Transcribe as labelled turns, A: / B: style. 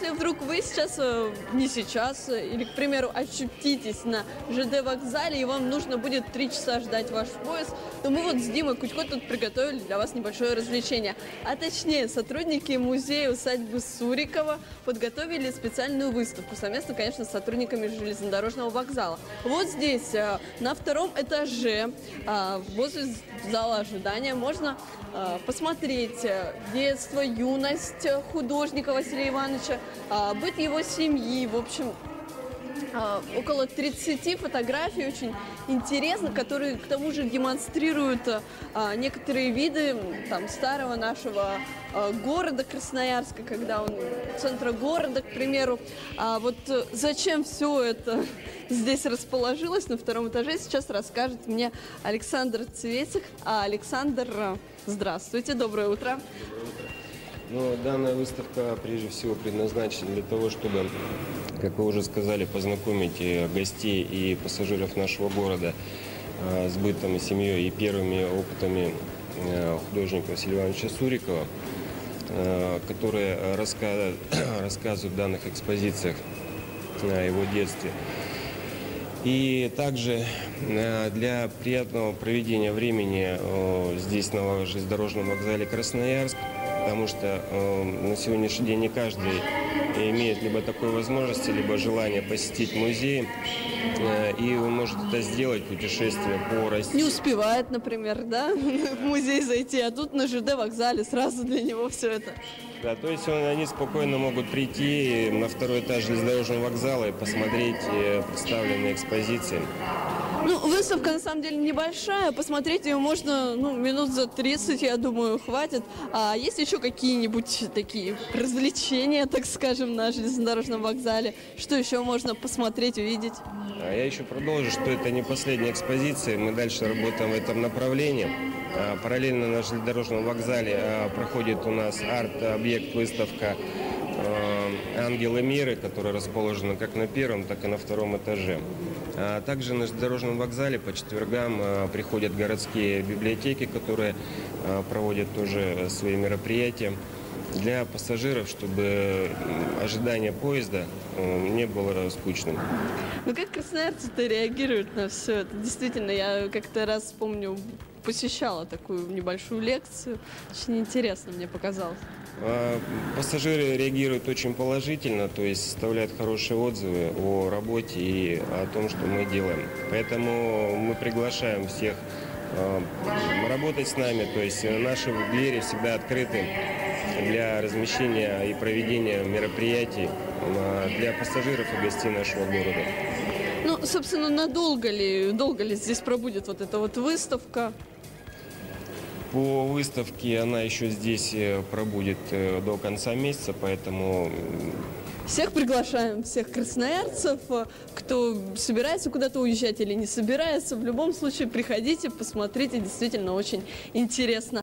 A: Если вдруг вы сейчас, э, не сейчас, э, или, к примеру, очутитесь на ЖД вокзале, и вам нужно будет три часа ждать ваш поезд, то мы вот с Димой Кутько тут приготовили для вас небольшое развлечение. А точнее, сотрудники музея усадьбы Сурикова подготовили специальную выставку, совместно, конечно, с сотрудниками железнодорожного вокзала. Вот здесь, э, на втором этаже, возле зала ожидания, можно посмотреть детство, юность художника Василия Ивановича, быт его семьи, в общем, а, около 30 фотографий очень интересно, которые к тому же демонстрируют а, некоторые виды там, старого нашего а, города Красноярска, когда он центра города, к примеру. А вот э, зачем все это здесь расположилось на втором этаже, сейчас расскажет мне Александр Цветик. А, Александр, э, здравствуйте, доброе утро.
B: Но данная выставка прежде всего предназначена для того, чтобы, как вы уже сказали, познакомить э, гостей и пассажиров нашего города э, с бытом и семьей и первыми опытами э, художника Василия Ивановича Сурикова, которые рассказывают в данных экспозициях о его детстве. И также для приятного проведения времени здесь на железнодорожном вокзале Красноярск, потому что э, на сегодняшний день не каждый имеет либо такой возможности, либо желание посетить музей, э, и он может это сделать, путешествие по России.
A: Не успевает, например, да, в музей зайти, а тут на ЖД вокзале сразу для него все это.
B: Да, то есть он- они спокойно могут прийти на второй этаж железнодорожного вокзала и посмотреть э, представленные экспозиции.
A: Ну, выставка на самом деле небольшая, посмотреть ее можно, ну, минут за 30, я думаю, хватит. А есть еще какие-нибудь такие развлечения, так скажем, на железнодорожном вокзале? Что еще можно посмотреть, увидеть?
B: А я еще продолжу, что это не последняя экспозиция. Мы дальше работаем в этом направлении. А, Параллельно на железнодорожном вокзале а, проходит у нас арт-объект выставка «Ангелы мира», которая расположена как на первом, так и на втором этаже. А также на железнодорожном вокзале по четвергам а, приходят городские библиотеки, которые а, проводят тоже свои мероприятия для пассажиров, чтобы ожидание поезда э, не было скучным.
A: Ну, как красноярцы-то реагируют на все это? Действительно, я как-то раз, помню, посещала такую небольшую лекцию. Очень интересно мне показалось.
B: А, Пассажиры реагируют очень положительно, то есть составляют хорошие отзывы о работе и о том, что мы делаем. Поэтому мы приглашаем всех а, работать с нами, то есть наши двери всегда открыты для размещения и проведения мероприятий а, для пассажиров и гостей нашего города.
A: Ну, собственно, надолго ли, долго ли здесь пробудет вот эта вот выставка?
B: По выставке она еще здесь э, пробудет э, до конца месяца, поэтому
A: Всех приглашаем, всех красноярцев, э, кто собирается куда-то уезжать или не собирается. В любом случае, приходите, посмотрите, действительно очень интересно.